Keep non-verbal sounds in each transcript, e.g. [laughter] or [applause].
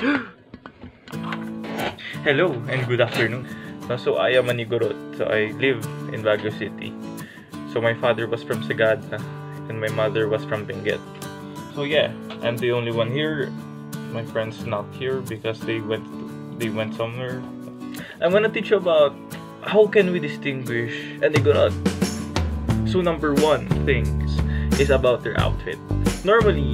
[gasps] Hello and good afternoon. Uh, So I am an Igorot. So I live in Baguio City. So my father was from Sagada and my mother was from Benguet. So yeah, I'm the only one here. My friends not here because they went they went somewhere. I'm gonna teach you about how can we distinguish an Igorot. So number one things is about their outfit. Normally,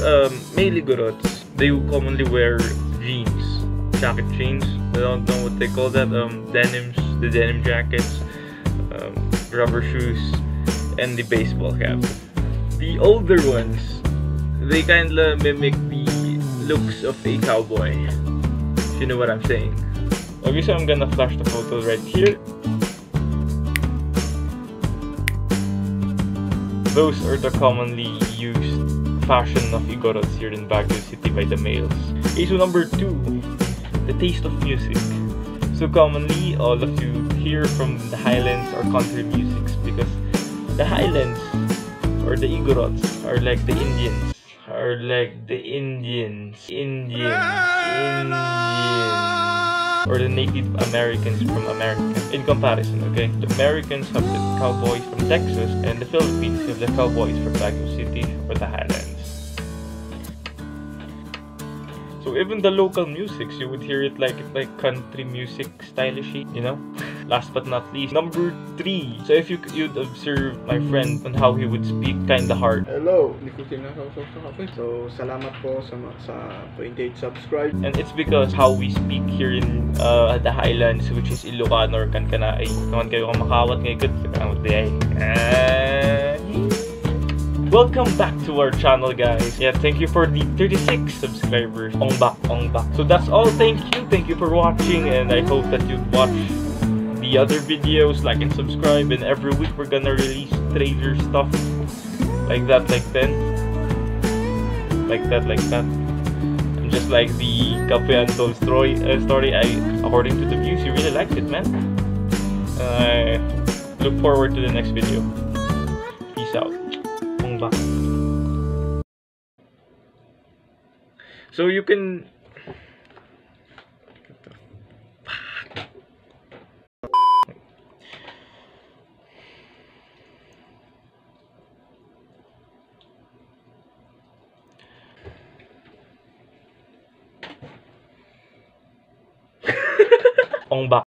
um, male Igorots, they commonly wear jeans, jacket jeans. I don't know what they call that. Um, denims, the denim jackets, um, rubber shoes, and the baseball cap. The older ones, they kinda mimic the looks of a cowboy. If you know what I'm saying. Okay, so I'm gonna flash the photo right here. Those are the commonly used fashion of Igorots here in Baguio City by the males. Issue number two, the taste of music. So commonly, all of you hear from the Highlands or country musics because the Highlands or the Igorots are like the Indians, are like the Indians, Indians, Indians or the Native Americans from America. In comparison, okay? The Americans have the cowboys from Texas and the Philippines have the cowboys from Baguio City or the Highlands. So even the local musics, you would hear it like like country music stylishy, you know? Last but not least, number three. So if you you'd observe my friend on how he would speak kinda hard. Hello, ko kinakausap sa kape. So, salamat po sa, sa 28 subscribe. And it's because how we speak here in uh, the Highlands, which is Ilocano or Kankanay. Naman kayo kang makawat ngayon, good kamot day. And welcome back to our channel, guys. Yeah, thank you for the 36 subscribers. Ong back, back. So that's all. Thank you, thank you for watching, and I hope that you watch the other videos, like and subscribe. And every week we're gonna release trailer stuff like that, like then, like that, like that. And just like the Cafe Untold story, uh, story I, according to the views, you really liked it, man. I look forward to the next video. Peace out. Ong bak. So you can. Ong bak.